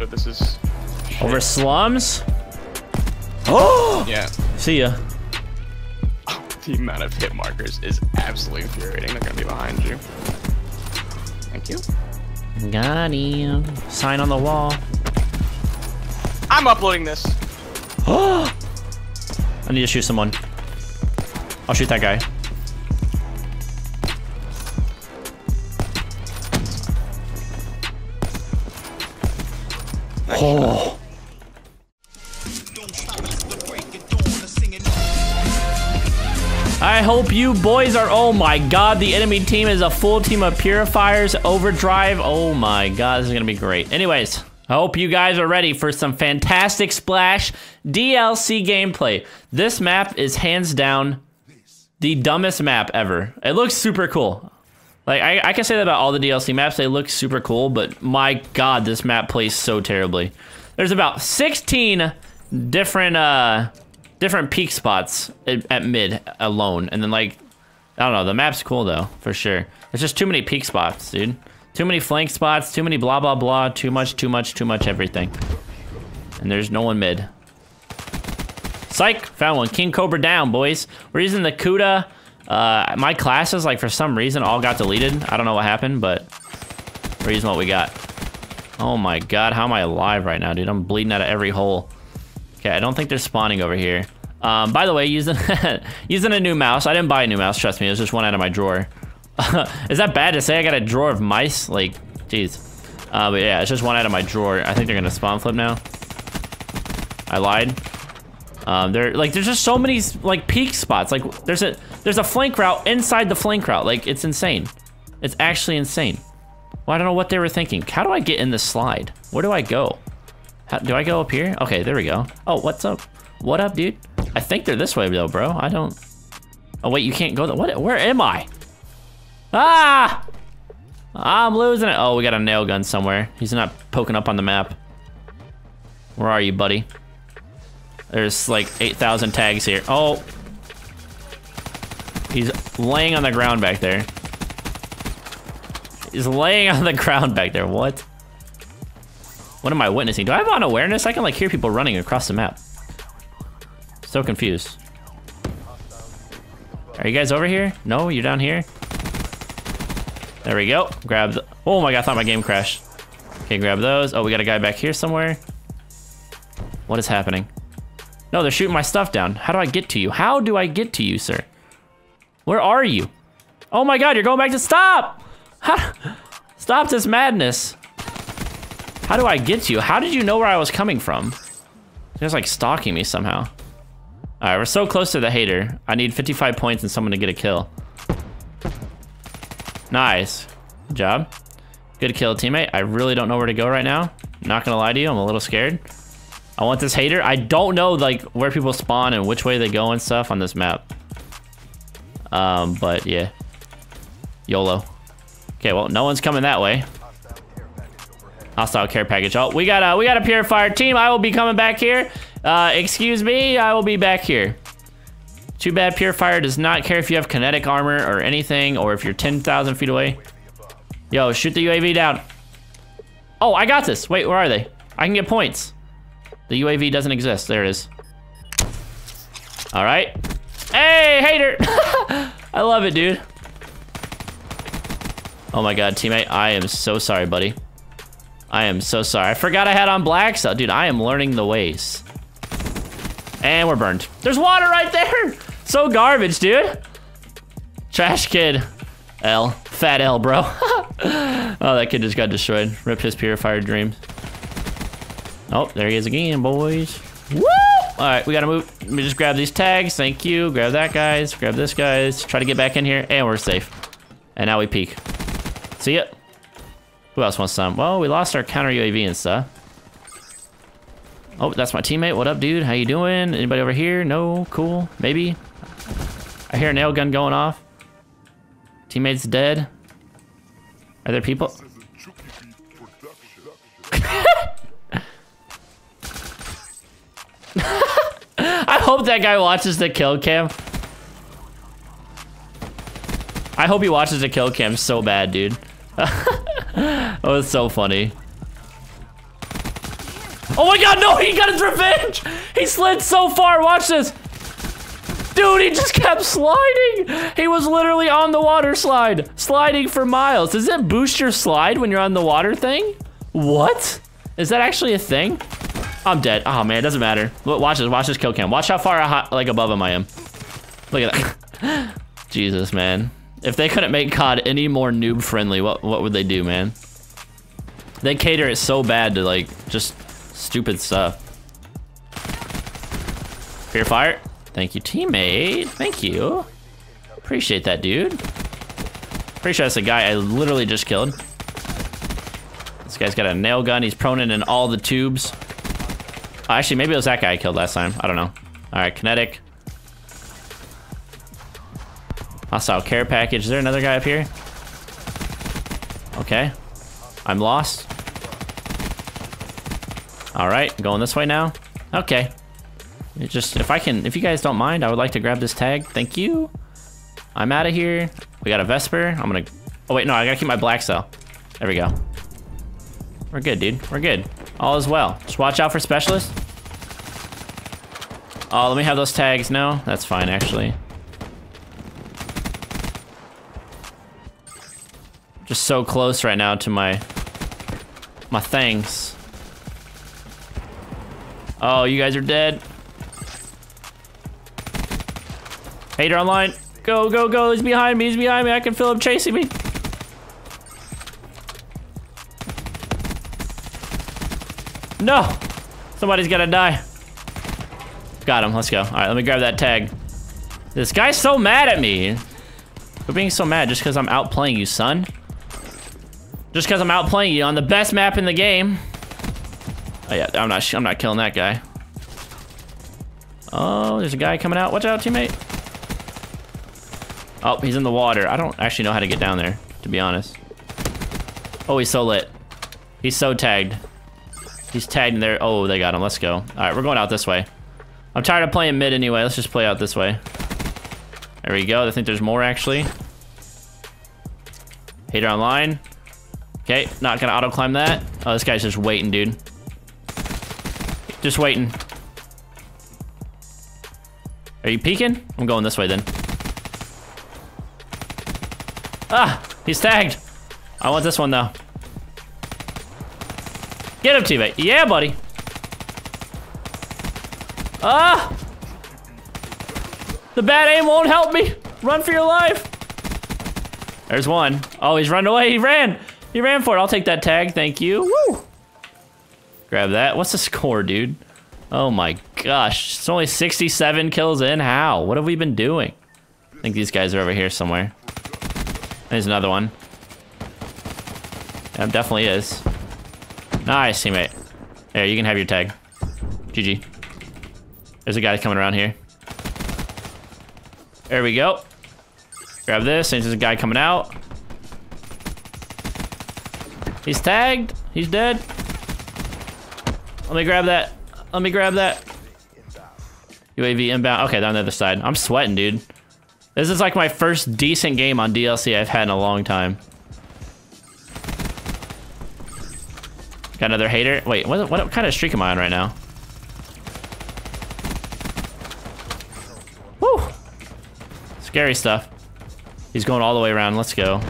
but this is. shit. Over slums? Oh! Yeah. See ya. The amount of hit markers is absolutely infuriating. They're gonna be behind you. Thank you. Got him. Sign on the wall. I'm uploading this. Oh! I need to shoot someone. I'll shoot that guy. Oh. I hope you boys are. Oh my god, the enemy team is a full team of purifiers. Overdrive. Oh my god, this is gonna be great. Anyways, I hope you guys are ready for some fantastic Splash DLC gameplay. This map is hands down the dumbest map ever. It looks super cool. Like, I, I can say that about all the DLC maps. They look super cool, but my god, this map plays so terribly. There's about 16 different, uh, different peak spots at, at mid alone. And then, like, I don't know. The map's cool, though, for sure. There's just too many peak spots, dude. Too many flank spots, too many blah, blah, blah. Too much, too much, too much everything. And there's no one mid. Psych, found one. King Cobra down, boys. We're using the Kuda. Uh, my classes, like, for some reason, all got deleted. I don't know what happened, but using what we got. Oh my god, how am I alive right now, dude? I'm bleeding out of every hole. Okay, I don't think they're spawning over here. Um, by the way, using using a new mouse. I didn't buy a new mouse, trust me. It was just one out of my drawer. Is that bad to say? I got a drawer of mice? Like, jeez. Uh, but yeah, it's just one out of my drawer. I think they're gonna spawn flip now. I lied. Um, there, like, there's just so many like peak spots. Like, there's a there's a flank route inside the flank route. Like, it's insane. It's actually insane. Well, I don't know what they were thinking. How do I get in this slide? Where do I go? How, do I go up here? Okay, there we go. Oh, what's up? What up, dude? I think they're this way though, bro. I don't. Oh wait, you can't go. Th what? Where am I? Ah! I'm losing it. Oh, we got a nail gun somewhere. He's not poking up on the map. Where are you, buddy? There's like 8,000 tags here. Oh. He's laying on the ground back there. He's laying on the ground back there. What? What am I witnessing? Do I have on awareness? I can like hear people running across the map. So confused. Are you guys over here? No, you're down here? There we go. Grab the, oh my god, I thought my game crashed. Okay, grab those. Oh, we got a guy back here somewhere. What is happening? No, they're shooting my stuff down. How do I get to you? How do I get to you, sir? Where are you? Oh my god, you're going back to stop! Stop this madness. How do I get to you? How did you know where I was coming from? He was like stalking me somehow. All right, we're so close to the hater. I need 55 points and someone to get a kill. Nice. Good job. Good kill, teammate. I really don't know where to go right now. Not gonna lie to you, I'm a little scared. I want this hater. I don't know like where people spawn and which way they go and stuff on this map. Um, but yeah. YOLO. Okay, well, no one's coming that way. Hostile care package. Oh, we got a we got a purifier team. I will be coming back here. Uh, excuse me, I will be back here. Too bad purifier does not care if you have kinetic armor or anything, or if you're 10,000 feet away. Yo, shoot the UAV down. Oh, I got this. Wait, where are they? I can get points. The UAV doesn't exist. There it is. All right. Hey, hater. I love it, dude. Oh my god, teammate. I am so sorry, buddy. I am so sorry. I forgot I had on black stuff. Dude, I am learning the ways. And we're burned. There's water right there. So garbage, dude. Trash kid. L. Fat L, bro. oh, that kid just got destroyed. Rip his purifier dreams. Oh, there he is again, boys. Woo! All right, we gotta move. Let me just grab these tags. Thank you. Grab that, guys. Grab this, guys. Try to get back in here, and we're safe. And now we peek. See ya. Who else wants some? Well, we lost our counter UAV and stuff. Oh, that's my teammate. What up, dude? How you doing? Anybody over here? No? Cool. Maybe? I hear a nail gun going off. Teammate's dead. Are there people? Hope that guy watches the kill cam. I hope he watches the kill cam so bad, dude. oh, it's so funny. Oh my god, no, he got his revenge! He slid so far, watch this! Dude, he just kept sliding! He was literally on the water slide, sliding for miles. Does it boost your slide when you're on the water thing? What? Is that actually a thing? I'm dead. Oh man, it doesn't matter. Watch this, watch this kill cam. Watch how far I, like above him I am. Look at that. Jesus, man. If they couldn't make COD any more noob friendly, what what would they do, man? They cater it so bad to like just stupid stuff. Fear fire. Thank you, teammate. Thank you. Appreciate that, dude. Pretty sure that's a guy I literally just killed. This guy's got a nail gun. He's proning in all the tubes. Oh, actually, maybe it was that guy I killed last time. I don't know. All right, kinetic. Hostile care package. Is there another guy up here? Okay. I'm lost. All right, going this way now. Okay. It just, if I can, if you guys don't mind, I would like to grab this tag. Thank you. I'm out of here. We got a Vesper. I'm gonna, oh wait, no, I gotta keep my black cell. There we go. We're good, dude. We're good. All is well. Just watch out for specialists. Oh, let me have those tags. No, that's fine, actually. Just so close right now to my my things. Oh, you guys are dead. Hater online. Go, go, go. He's behind me. He's behind me. I can feel him chasing me. No. Somebody's gotta die. Got him. Let's go. All right, let me grab that tag. This guy's so mad at me. Quit being so mad just because I'm outplaying you, son. Just because I'm outplaying you on the best map in the game. Oh yeah, I'm not. I'm not killing that guy. Oh, there's a guy coming out. Watch out, teammate. Oh, he's in the water. I don't actually know how to get down there, to be honest. Oh, he's so lit. He's so tagged. He's tagged in there. Oh, they got him. Let's go. All right, we're going out this way. I'm tired of playing mid anyway. Let's just play out this way. There we go. I think there's more, actually. Hater online. Okay, not gonna auto climb that. Oh, this guy's just waiting, dude. Just waiting. Are you peeking? I'm going this way then. Ah, he's tagged. I want this one though. Get him, teammate. Yeah, buddy. Ah! The bad aim won't help me. Run for your life. There's one. Oh, he's run away. He ran. He ran for it. I'll take that tag. Thank you. Woo! Grab that. What's the score, dude? Oh my gosh. It's only 67 kills in. How? What have we been doing? I think these guys are over here somewhere. There's another one. Yeah, definitely is. Nice, teammate. There, you can have your tag. GG. There's a guy coming around here. There we go. Grab this, there's a guy coming out. He's tagged. He's dead. Let me grab that. Let me grab that. UAV inbound. Okay, down the other side. I'm sweating, dude. This is like my first decent game on DLC I've had in a long time. Got another hater. Wait, what, what kind of streak am I on right now? Scary stuff. He's going all the way around. Let's go.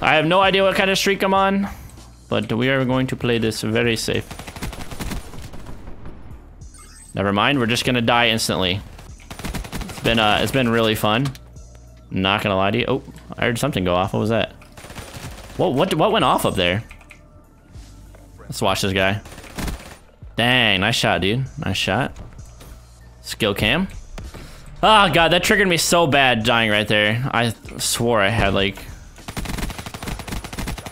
I have no idea what kind of streak I'm on, but we are going to play this very safe. Never mind, we're just gonna die instantly. It's been uh, it's been really fun. Not gonna lie to you. Oh, I heard something go off. What was that? What what what went off up there? Let's watch this guy. Dang, nice shot, dude. Nice shot. Skill cam. Oh god, that triggered me so bad dying right there. I swore I had like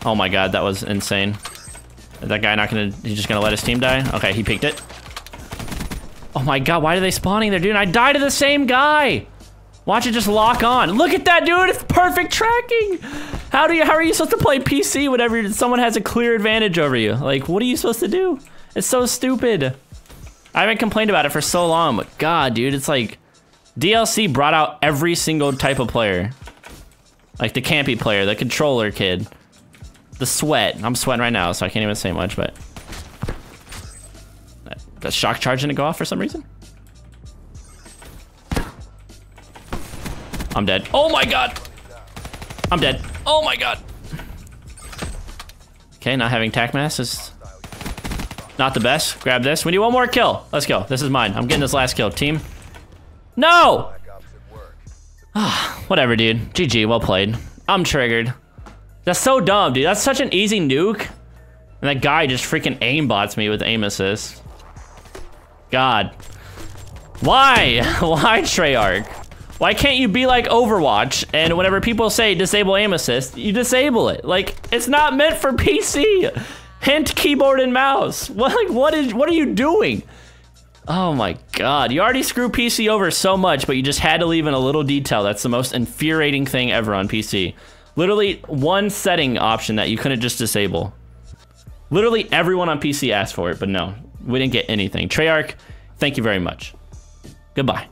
Oh my god, that was insane. Is that guy not gonna, he's just gonna let his team die? Okay, he peeked it. Oh my god, why are they spawning there, dude? I died to the same guy! Watch it just lock on. Look at that, dude! It's perfect tracking! How do you, how are you supposed to play PC whenever someone has a clear advantage over you? Like, what are you supposed to do? It's so stupid. I haven't complained about it for so long, but god, dude, it's like... DLC brought out every single type of player. Like the campy player, the controller kid. the sweat. I'm sweating right now, so I can't even say much, but... Does shock charge didn't go off for some reason? I'm dead. Oh my god! I'm dead. Oh my god! Okay, not having tac mask is not the best. Grab this. We need one more kill. Let's go. This is mine. I'm getting this last kill. Team. No! Ah, whatever, dude. GG, well played. I'm triggered. That's so dumb, dude. That's such an easy nuke. And that guy just freaking aimbots me with aim assist. God. Why? Why, Treyarch? Why can't you be like Overwatch and whenever people say disable aim assist, you disable it? Like, it's not meant for PC. Hint keyboard and mouse. What, like, what is, what are you doing? Oh my god, you already screw PC over so much, but you just had to leave in a little detail. That's the most infuriating thing ever on PC. Literally one setting option that you couldn't just disable. Literally everyone on PC asked for it, but no, we didn't get anything. Treyarch, thank you very much. Goodbye.